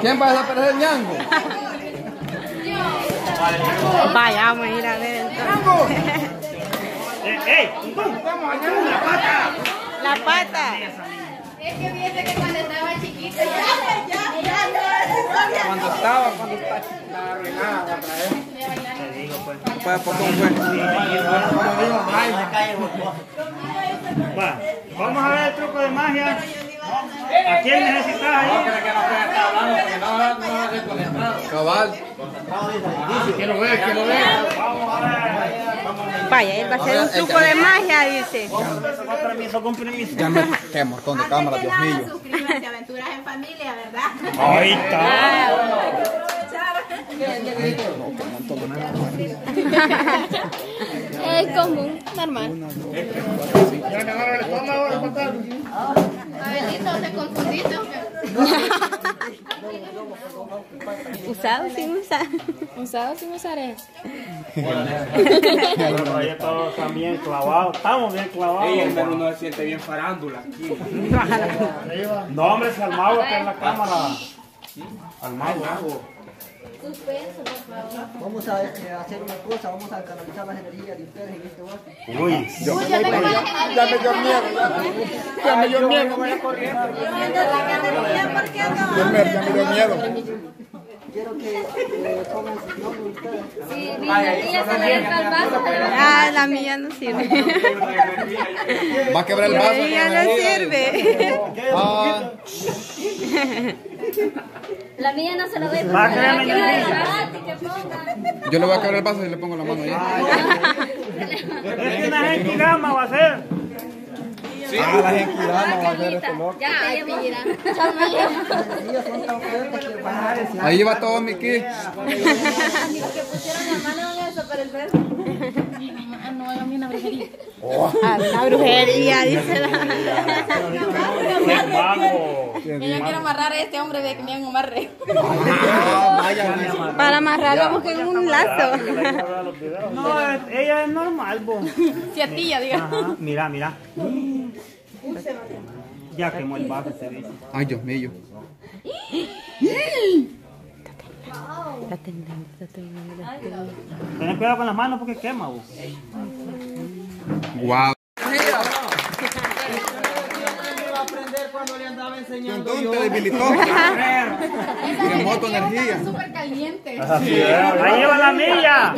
¿Quién va a desaparecer el ñango? Vaya, vamos a ir a ver entonces. ¡Ey! ¡Vamos a hacer una pata! La pata. Es que fíjese que cuando estaba chiquita ya, Cuando estaba, cuando estaba la arruinada otra vez. Te digo, pues. Pues. Va, vamos a ver el truco de magia. ¿A quién necesitas ahí? Cabal. Quiero ver, quiero ver. Vaya, él va a hacer un truco de magia, dice. Con permiso, con permiso. Ya me... Qué montón de cámaras, Dios mío. Aventuras en Familia, ¿verdad? Ahí está. Es común, normal. Abelito, ¿te confundiste? o qué? Usado sin usar. Usado sin usar eso. Pero ahí todos están bien clavados. Estamos bien clavados. Ey, el menú no se siente bien farándula aquí. No, hombre, al mago está en la cámara. Al mago. Suspenso, por favor. Vamos a eh, hacer una cosa, vamos a canalizar las energías de ustedes en este bosque. Uy. Uy, yo tengo más Ya me dio miedo, ya. Ya me dio miedo. ¿Por qué no? Ya me ya me dio miedo. Quiero que eh, pongan sus nombres ustedes. Ah, la mía no sirve. Va a quebrar el vaso. La mía no sirve. Ah, La mía no se lo doy. Va a creer mentira. yo le voy a quebrar el vaso y le pongo la mano ahí. Es que una gente gama va a ser. Ah, la gente va a hacer esto loco. Ya, ay, mira. Ahí va todo mi kit. Los que pusieron la mano en eso para el beso. Ah, no, a mí una brujería. Ah, una brujería, dice la. Yo quiero amarrar a este hombre de que me hagan amarre. Ah. Para amarrarlo busquen un lazo. No, ella es normal, bo. Si a ti ya diga. Mira, mira. Ya quemó el vaso, se dice. Ay, Dios mío. Está temblando, está temblando, está temblando. Ten cuidado con las manos porque quema, bo. Wow. cuando le andaba enseñando ¿Dónde te debilitó? Tiene moto energía. Súper caliente. Ahí lleva la milla.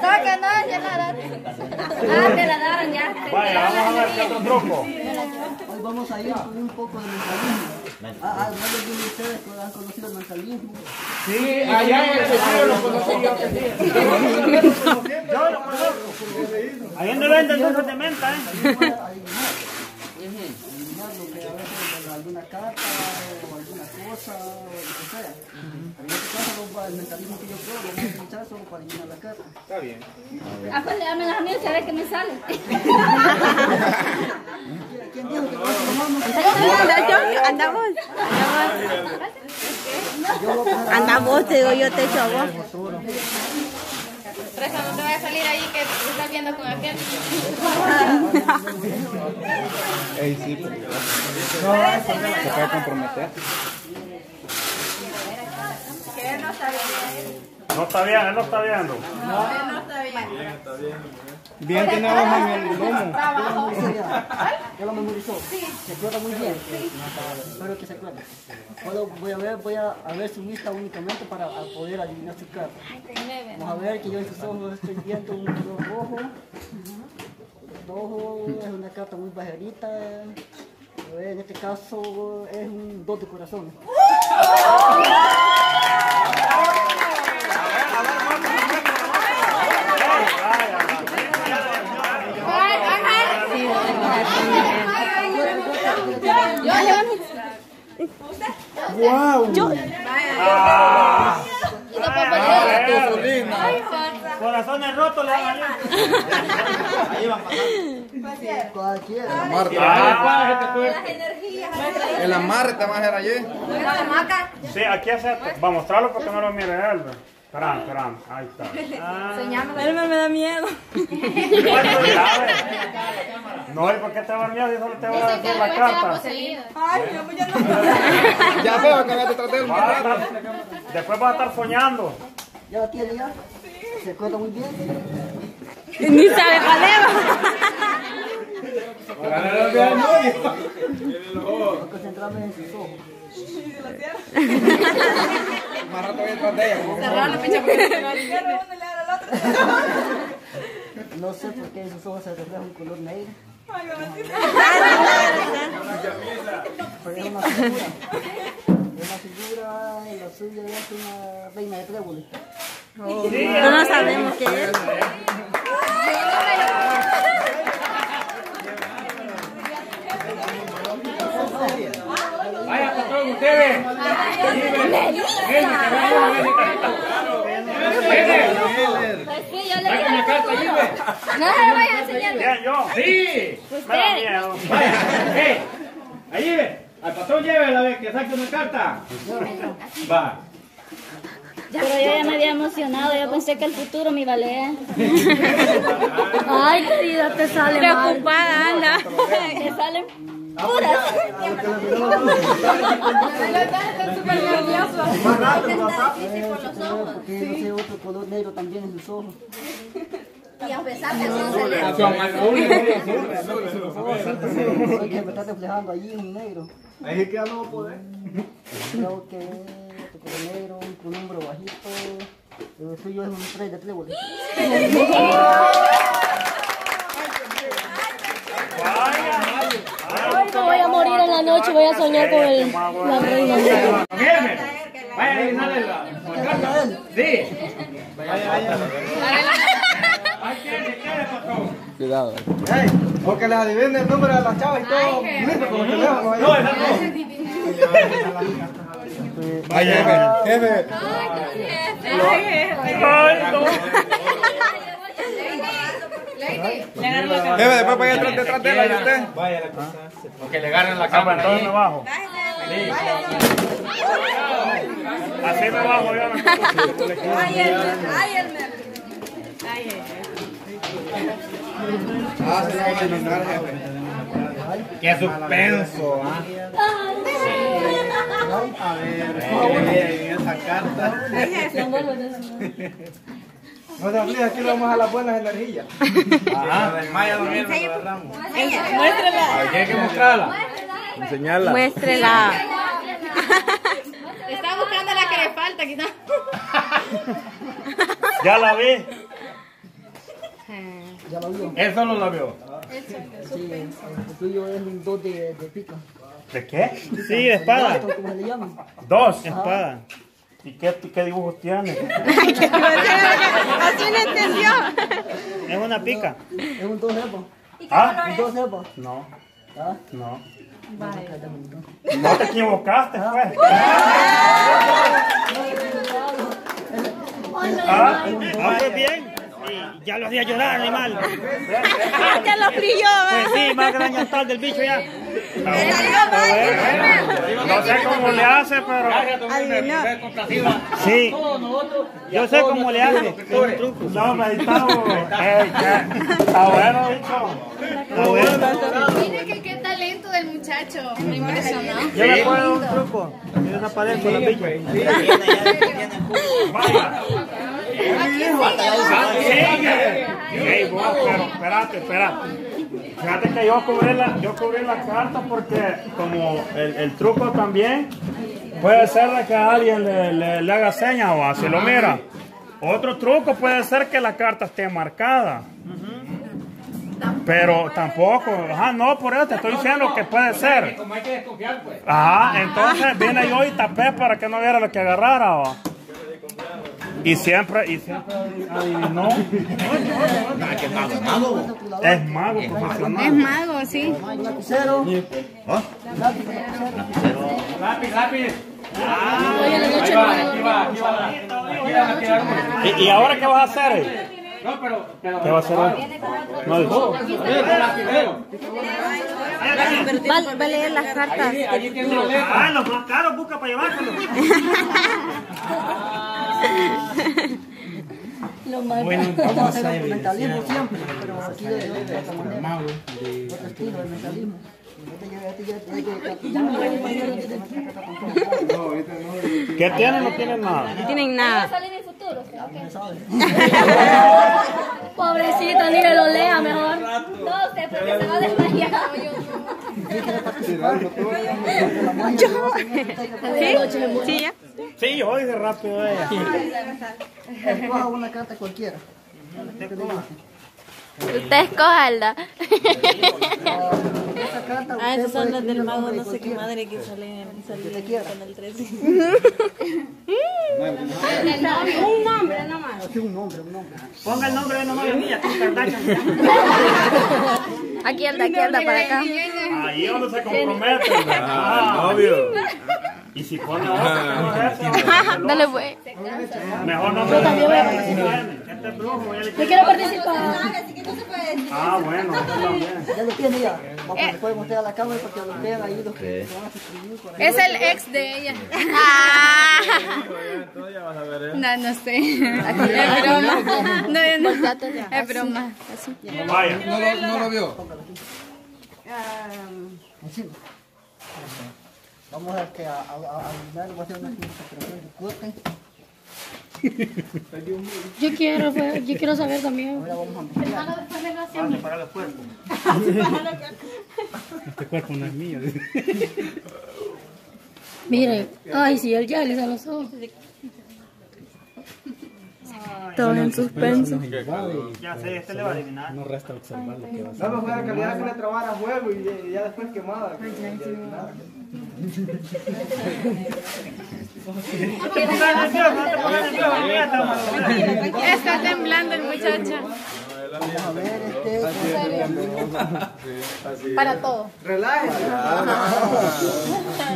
No, ya la daron. Ah, te la daron ya. Vaya, vamos a ver qué otro truco. Hoy vamos a ir con un poco de mentalismo. Ah, ah, no les digo a ustedes que han conocido el mentalismo. Sí, allá en el sentido lo conocí yo que sí. Yo lo conozco. Ahí donde venden dulces de menta, ¿eh? Adivinar lo que a veces alguna carta o alguna cosa o lo que sea. En este caso, lo- el mentalismo que yo creo, lo voy a utilizar solo para adivinar la carta. Está bien. Ah, pues dame las mías a ver qué me sale. ¿Quién dijo que no? Andamos, andamos. Andamos, te digo yo, te echo a vos. Reza, no te vaya a salir ahí que te estás viendo con aquel. Ey, sí, pero- Se puede comprometer. No está bien, él no está viendo. Bien tiene hoja en el lomo. ¿Ya lo memorizó? ¿Se acuerda muy bien? Espero que se acuerde. Voy a ver, voy a, ver su vista únicamente para poder adivinar su carta. Vamos a ver que yo en sus ojos estoy viendo un color rojo. Rojo es una carta muy bajerita. En este caso es un dos de corazones. Ah, Y después pues, corazones rotos le dan Cualquiera. Amarre. Ah, El amarre te va a hacer ayer. Sí, aquí hace esto. Va a mostrarlo porque no lo mire. Esperan, esperan, ahí está. Él me da miedo. No, ¿y por qué te va a dar miedo? Yo solo te voy a decir la carta. Ay, no, pues ya no. Ya veo que me detrás de él. Vas a estar- Después vas a estar soñando. ¿Ya la tiene ya? ¿Se acuerda muy bien? Ni sabe cuál es. Concentrarme en sus ojos. Más rato voy detrás de ella. como que- No sé por qué en sus ojos se refleja un color negro. Pero es una figura. Es una figura y la suya es una reina de tréboles. No, no sabemos qué es. Vaya, patrón, ustedes. Pues sí, yo le carta. No se lo vaya a enseñar. Bien, yo. Sí. Me da miedo. Vaya, eh. Ahí ve. Al patrón llévela, ve, que saque una carta. Va. Pero yo ya me había emocionado, yo pensé que el futuro me iba a leer. Ay, querida, te sale mal. Preocupada anda. Te salen puras. Porque no sé otro color negro también en sus ojos. Y a pesar de eso, que me está reflejando allí negro. Ahí que ya no poder. Creo que otro color negro, un columbro bajito. El suyo es un rey de tréboles. Ay, me voy a morir en la noche, voy a soñar con el, la reina. Vaya la la. Sí. Vaya, vaya. Cuidado. o que les adivine el número de las chavas y todo. Listo, con los teléfonos ahí. Esa no. Vaya, jefe. Después vaya detrás, detrás de él, ahí usted. Vaya la cosa. Porque le agarran la Ah, cámara. entonces me bajo. Así me bajo yo. Ah, se la va a adivinar, jefe. Qué suspenso, ¿ah? A ver, en esa carta. No aflija, aquí vamos a las buenas energías. Ajá, desmaya dormir, nos agarramos. Muéstrela. Aquí hay que mostrarla. Enseñarla. Muéstrela. Está buscando la que le falta, quizás. Ya la vi. Ya lo vio. Él solo la vio. Sí, el suyo es un dos de, de pica. ¿De qué? Sí, de espada. ¿Cómo se le llaman? Dos. Espada. ¿Y qué, qué dibujos tiene? Así no entendió. Es una pica. Es un dos cepas. ¿Ah? Un dos cepas. No, ¿Ah? no. No te equivocaste, pues. ¿Ah? Ah, pues bien. Ya lo hacía llorar, animal. Ya lo brilló. Pues sí, más graña del bicho ya. No sé cómo le hace, pero... Sí. Yo sé cómo le hace. No, me. Está bueno, bicho. Está bueno. Mire que qué talento del muchacho. Me impresionó. Yo le puedo dar un truco. Tiene una pared con la bicho. Vaya. Pero espérate, espérate. Fíjate que yo cubrí la, yo cubrí la carta porque como el, el truco también puede ser de que alguien le, le- le haga señas o así lo mira. Otro truco puede ser que la carta esté marcada. Pero tampoco, ajá, no, por eso te estoy diciendo que puede ser. Como hay que desconfiar, pues. Ajá, entonces vine yo y tapé para que no viera lo que agarrara. ¿va? Y siempre, y siempre adivinó. Es mago profesional. mago, sí. Un lapicero. Lápiz, lapicero. Lápiz, lápiz. Ahí va, aquí va, aquí va. Aquí va, aquí va. ¿Y, ahora qué vas a hacer? No, pero, pero. ¿Qué vas a hacer hoy? No, dijo. El lapicero. Va, va a leer las cartas. Ah, los más caros busca para llevárselo. Lo más Vamos a hacer el mentalismo siempre, pero aquí de, otra manera. Otro estilo mentalismo. ¿Qué tienen? No tienen nada. No tienen Va a nada. salir en el futuro. Pobrecito, ni que lo lea mejor. No, usted porque se va a desmayar. Todo. ¿Sí? ¿Sí ya? Sí, yo dice rápido ella. Escoja una carta cualquiera. Usted carta Ah, puede son escribir del el mago, no sé qué madre que salen con el 13. Un nombre nomás. Un nombre, un nombre. Ponga el nombre de novia mía. Aquí anda, aquí anda para acá. Ahí es donde se comprometen. Ah, obvio. Y si pone no es eso, Dale pues. mejor no me lo digan. Este es brujo, Yo quiero participar. Ah, bueno, también. Ya lo tiene ya. Vamos, le puede mostrar a la cámara para que lo vean ahí los que se van a suscribir. Es el ex de ella. No, no sé. Es broma. No, no. Es broma. Vaya. No lo, no lo vio. Vamos a, que a, a, a, a adivinar, voy a hacer una concentración de corte. Yo quiero, pues, yo quiero saber también. Ahora vamos a empezar. Para el cuerpo. Este cuerpo no es mío. Miren, ay, sí, él ya le da los ojos. Todo en suspenso. Ya sé, este le va a adivinar. No resta observar lo que va a hacer. No, pues la calidad que le trabara a juego y, ya después quemada. Está temblando el muchacho. Vamos a ver este. Para todo. Relájese.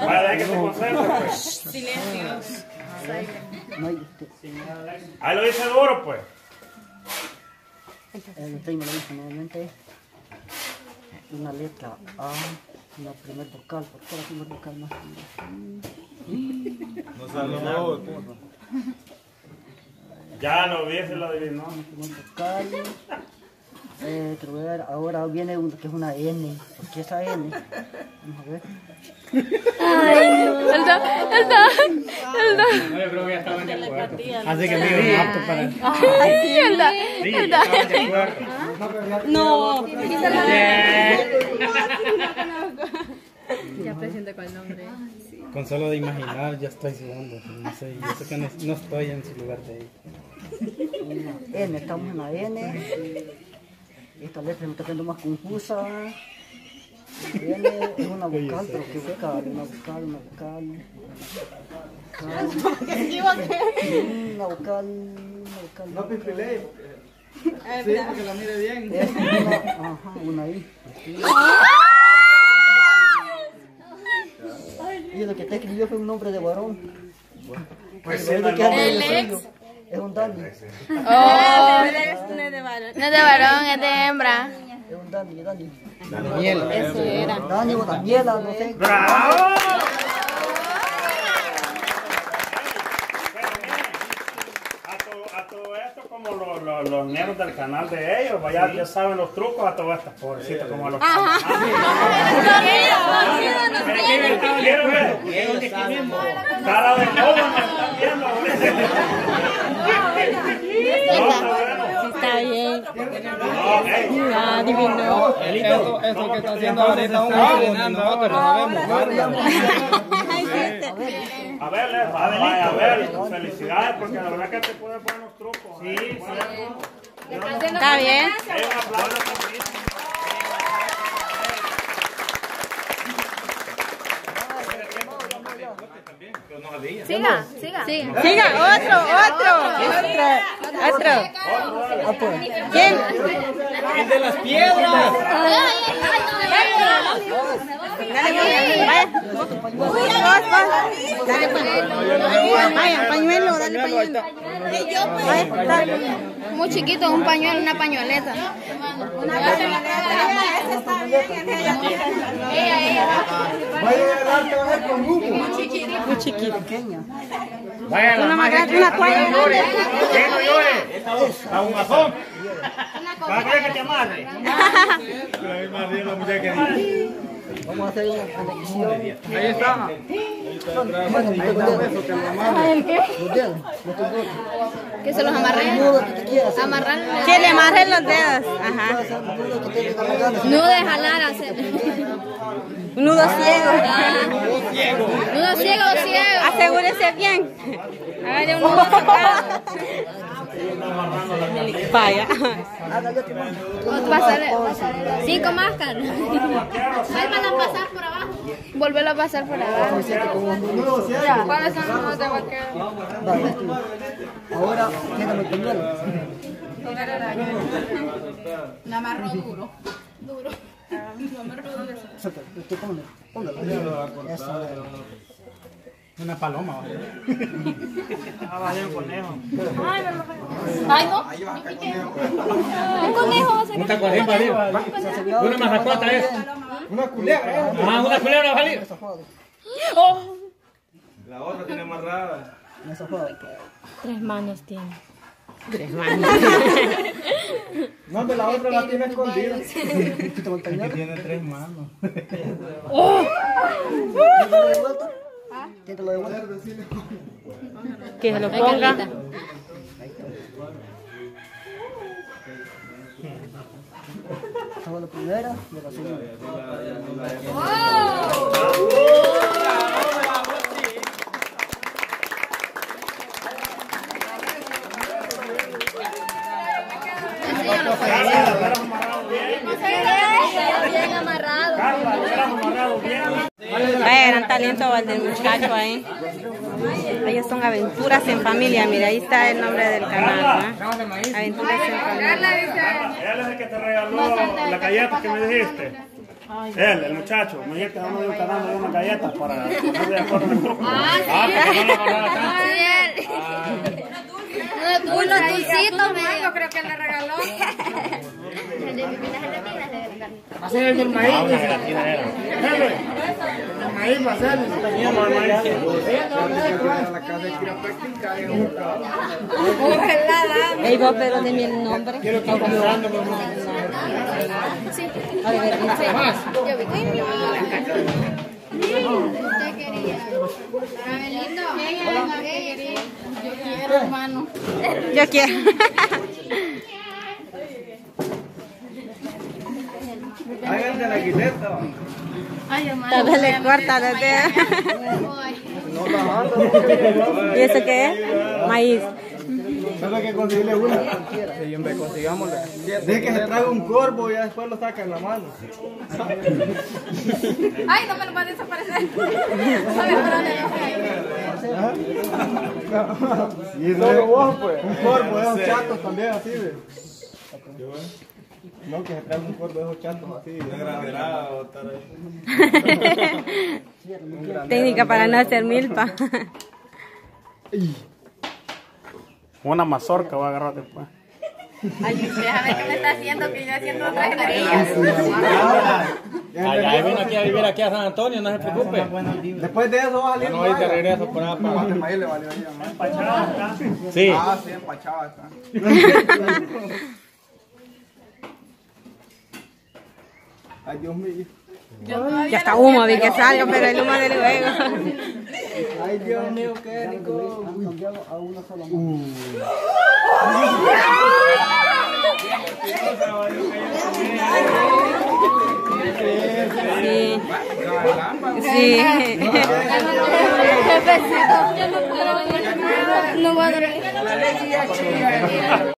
Deje que se concentre, pues. No hay este. Ahí lo dice duro, pues. El me lo dice nuevamente. Una letra A, una primer vocal, por favor, la primer vocal más. Ya lo vi, se lo adivinó. Primer vocal. Eh, ahora viene uno que es una N. ¿Por qué esa N? Vamos a ver. El don, el don, el don. No, yo creo que ya estaban de acuerdo. Así que me apto para. Ay, sí, el Sí, el acuerdo. No, Ya presente con el nombre. Con solo de imaginar ya estoy sudando. No sé, yo sé que no, no estoy en su lugar de ahí. N, estamos en la N. Esta letra me está quedando más confusa. N es una vocal, pero ¿qué vocal? Una vocal, una vocal. Una vocal, una vocal. No pipilé. Sí, porque la mire bien. Es una, ajá, una I. Y lo que te escribió fue un nombre de varón. Pues Es El ex. Es un Dani. Oh, no es de varón. no es de varón, es de hembra. Es un Dani, Dani. Daniel. Eso era. Dani o Daniela, no sé. ¡Bravo! A todo, a todo esto, como los, los, los negros del canal de ellos, vaya, ya saben los trucos a todas estas pobrecitas, como a los ¿Quieren ver? Cara de lobo me están viendo. No, está bueno. Está bien. Adivinó. Esto, esto que está haciendo ahorita un nosotros lo sabemos. A ver, a ver, felicidades, porque la verdad que te puede poner los trucos. Sí, sí. Está bien. Siga, siga. Siga. Siga, otro, otro, otro, otro. ¿Quién? Vaya. Vos, vos. Dale pañuelo. Vaya, pañuelo, dale pañuelo. Muy chiquito, un pañuelo, una pañoleta. Ella, ella. Vaya a darte a ver con Hugo. Muy chiquito. Vaya, la Una más grande, una toalla que no llore. grande. Que no llore. A un mazón. ¿Va a querer que te amarre? Vamos a hacer una conexión. Ahí está. Que se los amarren. Nudo que le amarren los dedos. Ajá. Nudo de jalar hacer. Nudo ciego. Nudo ciego ciego. Asegúrese bien. Un nudo. Vaya. Cinco máscaras. Vuelvan a pasar por abajo. Volverlo a pasar por abajo. ¿Cuáles son los nudos de vaquero? Ahora, el pañuelo. La amarró duro. Duro. Eso, Una paloma. ¿vale? Ay, no. Un conejo va a ser. Un tacuarín va a salir. Una masacota es. Una culebra. ¿eh? Ajá, una culebra va a salir. La otra tiene amarrada. eso fue. Tres manos tiene. No, hombre, la otra la tiene escondida. El. Tiene tres manos. Téntalo de vuelta. Téntalo de vuelta. Que se lo ponga. Estamos la primera y la segunda. Bien amarrado. Vaya gran talento el del muchacho ahí. Ellos son aventuras en familia. Mira, ahí está el nombre del canal. ¿no? Aventuras en familia. Él es el que te regaló la galleta que me dijiste. Él, el muchacho, me dijiste, vamos a ir ganando una galleta para ponerse de acuerdo en el truco. Ah, no. Unos dulcitos medio. creo que le regaló. Va a ser el del maíz. Ah, una gelatina era. El maíz va a ser. Maíz. A la casa de quiropráctica. Ey, vos, pero dime el nombre. Quiero estar comprando, A ver, dice. Yo vi que mi mamá. Usted quería. Abelito. ¿Qué quería? Yo quiero, hermano. Yo quiero. Háganse la guileta. Ay, hermano. Tal vez le corta dedos. ¿Y eso qué es? Maíz. Solo hay que conseguirle una. Sí, hombre, consigámosle. Deje que se traiga un corvo y ya después lo saca en la mano. Ay, no me lo va a desaparecer. ¿Sabes por dónde lo Y no vos, pues. Un corvo de esos chatos también, así de. No, que se traiga un corvo de esos chatos así. Técnica para no hacer milpa. Una mazorca va a agarrar después. Ay, déjame qué me está haciendo, que yo haciendo otras energías. Allá viene aquí a vivir aquí a San Antonio, no se preocupe. Después de eso va a salir. No, ahí te regreso por allá para valió ahí, ¿no? Sí. Ah, sí, empachado está. Ay, Dios mío. Ya está humo, vi que salga, pero el humo de luego. Ay, Dios mío, qué rico. Han cambiado a una sola. Sí. Sí. Jefecito. No voy a dormir.